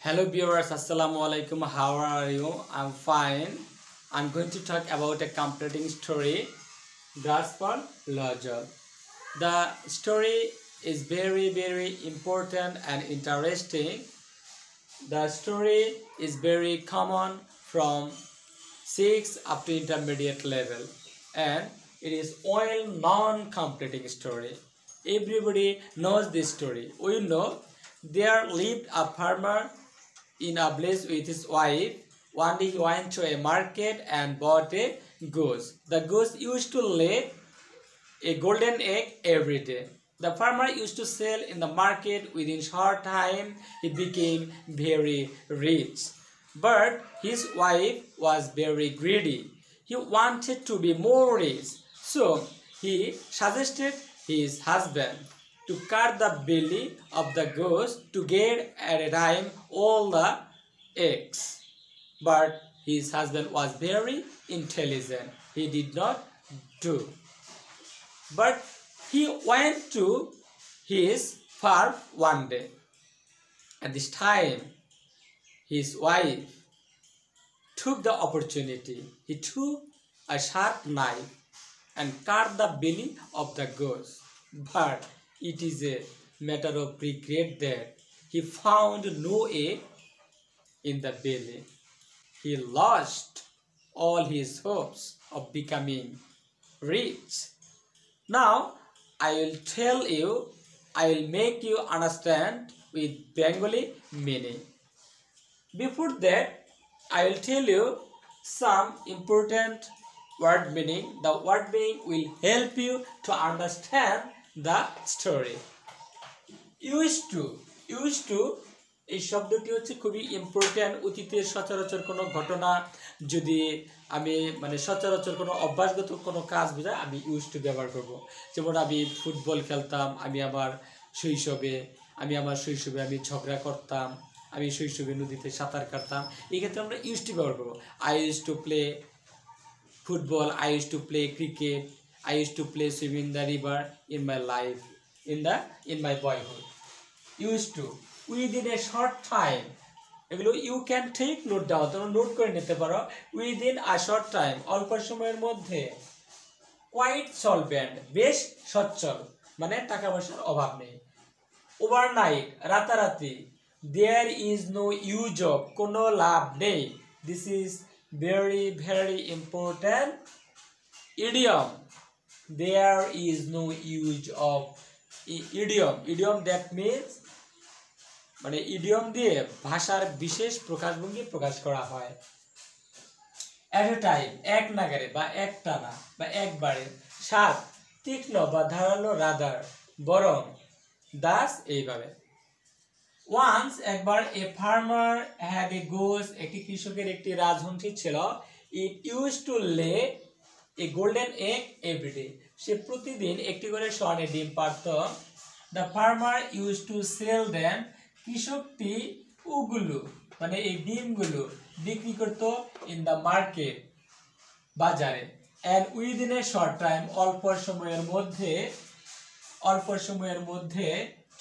Hello viewers, Assalamu alaikum. How are you? I'm fine. I'm going to talk about a comforting story. Gaspar Lojol. The story is very very important and interesting. The story is very common from 6 up to intermediate level and it is well known completing story. Everybody knows this story. We know there lived a farmer in a place with his wife. One day he went to a market and bought a goose. The goose used to lay a golden egg every day. The farmer used to sell in the market within short time he became very rich. But his wife was very greedy. He wanted to be more rich. So he suggested his husband to cut the belly of the goose to get at a time all the eggs. But his husband was very intelligent. He did not do. But he went to his farm one day. At this time, his wife took the opportunity. He took a sharp knife and cut the belly of the goose. But it is a matter of regret that he found no egg in the belly. He lost all his hopes of becoming rich. Now, I will tell you, I will make you understand with Bengali meaning. Before that, I will tell you some important word meaning. The word meaning will help you to understand the story. Used to, used to এই শব্দটি হচ্ছে খুবই important অতীতের সচরাচর কোনো ঘটনা। যদি আমি মানে সচরাচর কোনো অভ্যাসগত কোনো কাজ বোঝায় আমি ইউজ টু ব্যবহার করব। যেমন আমি ফুটবল খেলতাম আমি আমার শৈশবে আমি আমার শৈশবে আমি ঝগড়া করতাম আমি শৈশবে নদীতে সাঁতার কাটতাম। এই ক্ষেত্রে আমরা ইউজ টু ব্যবহার করব। I use to play football I use to play cricket I use to play swimming the river in my life in the in my boyhood use to within a short time এগুলো you can take note down তোমরা note করে নিতে পারো। Within a short time অল্প সময়ের মধ্যে quite solvent বেশ সচ্ছল মানে টাকা পয়সার অভাব নেই। ওভারনাইট রাতারাতি there is no use of কোনো লাভ নেই। This is very very important idiom there is no use of idiom idiom that means মানে ইডিয়ম দিয়ে ভাষার বিশেষ প্রকাশভঙ্গি প্রকাশ করা হয়। অ্যাট এ টাইম এক নাগারে বা এক টানা বা একবারে। সাত, তীক্ষ্ণ বা ধারালো রাদার বরং দাস এইভাবে। ওয়ান্স একবার এ ফার্মার হ্যাড এ গোস একটি কৃষকের একটি রাজহংসী ছিল। It use to lay a golden egg everyday সে প্রতিদিন একটি করে স্বর্ণের ডিম পারত the farmer use to sell them কৃষকটি ওগুলো মানে এই ডিমগুলো বিক্রি করত ইন দ্য মার্কেট বাজারে। And within a short time অল্প সময়ের মধ্যে, অল্প সময়ের মধ্যে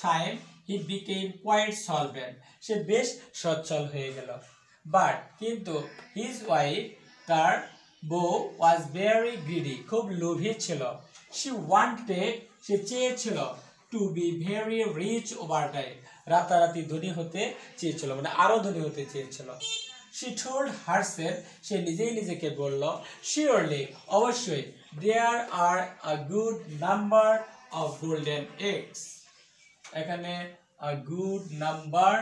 time he became quite solvent সে বেশ সচ্ছল হয়ে গেল। বাট কিন্তু হিজ ওয়াইফ তার বউ ওয়াজ ভেরি গ্রিডি খুব লোভী ছিল। সি ওয়ান্টেড সে চেয়েছিল to be very rich over time রাতারাতি ধনী হতে চেয়েছিল মানে আরও ধনী হতে চেয়েছিল। সি টোল্ড হারসেল সে নিজেই নিজেকে বলল শিওরলি অবশ্যই there are a good number of golden eggs এখানে আ গুড নাম্বার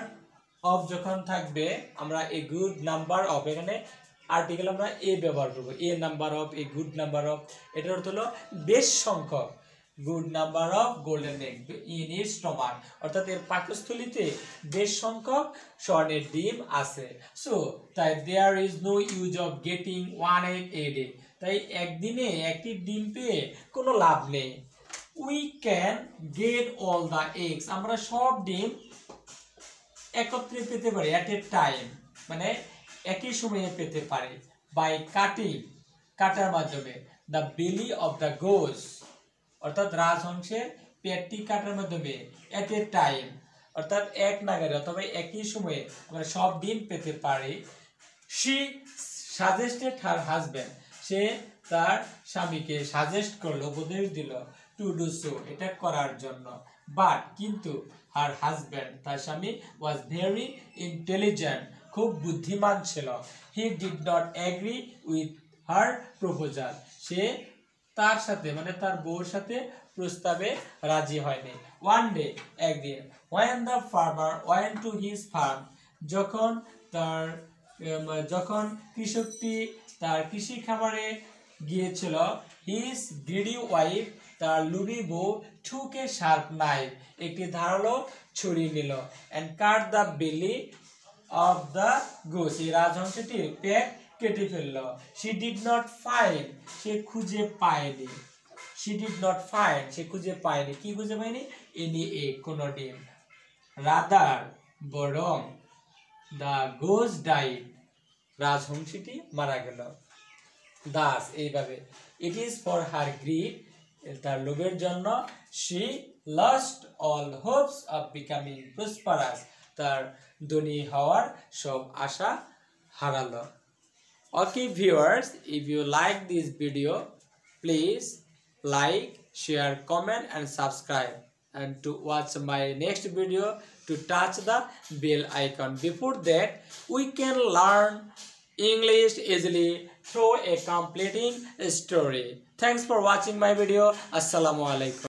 অফ যখন থাকবে, আমরা এ গুড নাম্বার অফ এখানে আর্টিকেল আমরা এ ব্যবহার করব। A number of a good number of এটার অর্থ হলো বেশ সংখ্যক। Good number of golden egg in it stomach অর্থাৎ এর পাকস্থলিতে বেশ সংখ্যক স্বর্ণের ডিম আছে। সো তাই there is no use of getting one egg a day তাই একদিনে একটি ডিম পেয়ে কোনো লাভ নেই। We can get all the eggs আমরা সব ডিম একত্রে পেতে পারি অ্যাট এ টাইম মানে একই সময়ে পেতে পারে বাই কাটিং কাটার মাধ্যমে the belly of the goose অর্থাৎ রাজহংসের পেটটি কাটার মাধ্যমে এট এ টাইম অর্থাৎ এক নাগারে, অথবা একই সময়ে আমরা সব ডিম পেতে পারি। শি সাজেস্টেড হার হাজব্যান্ড সে তার স্বামীকে সাজেস্ট করল, উপদেশ দিল টু ডু সো এটা করার জন্য। বাট কিন্তু হার হাজব্যান্ড তার স্বামী ওয়াজ ভেরি ইন্টেলিজেন্ট খুব বুদ্ধিমান ছিল। He did not agree with her proposal সে তার সাথে মানে তার বউর সাথে প্রস্তাবে রাজি হয়নি। ওয়ান ডে একদিন when the farmer went to his farm যখন তার যখন কৃষকটি তার কৃষি খামারে গিয়েছিল হিজ গ্রিডি ওয়াইফ তার লুবি বউ ঠুকে শার্প নাইফ একটি ধারালো ছুরি নিল and cut the belly of the goose এই রাজহংসটির পেট কেটে ফেলল। সি ডিড নট ফাইন্ড সে খুঁজে পায়নি। সি ডিড নট ফাইন্ড সে খুঁজে পায়নি। কি খুঁজে পায়নি? এনি এ কোনো ডিম। রাদার বরং দ্য গোজ ডাইড রাজহংসীটি মারা গেল। দাস এইভাবে it is for her greed তার লোভের জন্য she lost all hopes of becoming prosperous তার ধনী হওয়ার সব আশা হারালো Okay viewers, if you like this video, please like, share, comment and subscribe. And to watch my next video, to touch the bell icon. Before that, we can learn English easily through a completing story. Thanks for watching my video. Assalamu alaikum.